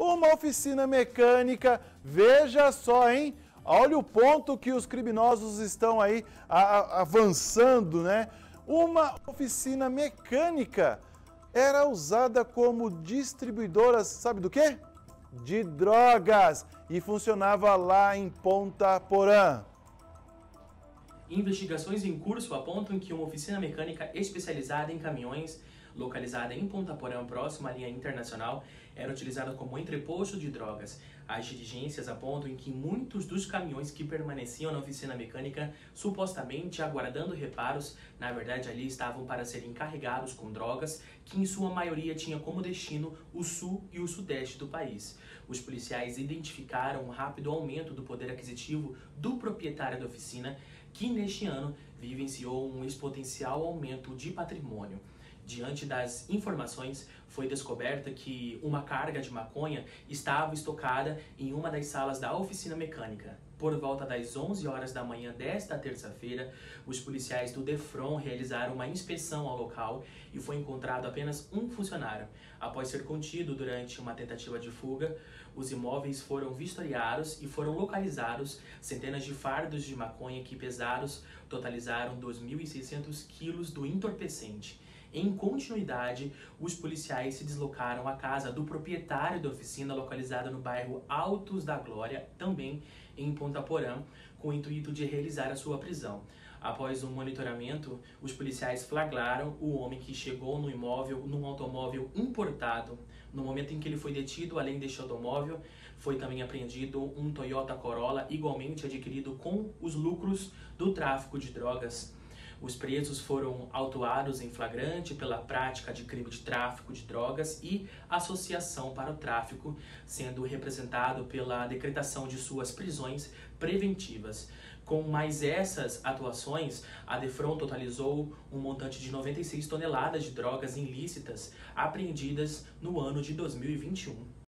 Uma oficina mecânica, veja só, hein? Olha o ponto que os criminosos estão aí avançando, né? Uma oficina mecânica era usada como distribuidora, sabe do quê? De drogas e funcionava lá em Ponta Porã. Investigações em curso apontam que uma oficina mecânica especializada em caminhões, localizada em Ponta Porã, próxima à linha internacional, era utilizada como entreposto de drogas. As diligências apontam que muitos dos caminhões que permaneciam na oficina mecânica, supostamente aguardando reparos, na verdade ali estavam para serem carregados com drogas, que em sua maioria tinha como destino o sul e o sudeste do país. Os policiais identificaram um rápido aumento do poder aquisitivo do proprietário da oficina, que neste ano vivenciou um exponencial aumento de patrimônio. Diante das informações, foi descoberta que uma carga de maconha estava estocada em uma das salas da oficina mecânica. Por volta das 11 horas da manhã desta terça-feira, os policiais do Defron realizaram uma inspeção ao local e foi encontrado apenas um funcionário. Após ser contido durante uma tentativa de fuga, os imóveis foram vistoriados e foram localizados centenas de fardos de maconha que pesados totalizaram 2.600 quilos do entorpecente. Em continuidade, os policiais se deslocaram à casa do proprietário da oficina localizada no bairro Altos da Glória, também em Ponta Porã, com o intuito de realizar a sua prisão. Após um monitoramento, os policiais flagraram o homem que chegou no imóvel num automóvel importado. No momento em que ele foi detido, além deste automóvel, foi também apreendido um Toyota Corolla igualmente adquirido com os lucros do tráfico de drogas. Os presos foram autuados em flagrante pela prática de crime de tráfico de drogas e associação para o tráfico, sendo representado pela decretação de suas prisões preventivas. Com mais essas atuações, a Defron totalizou um montante de 96 toneladas de drogas ilícitas apreendidas no ano de 2021.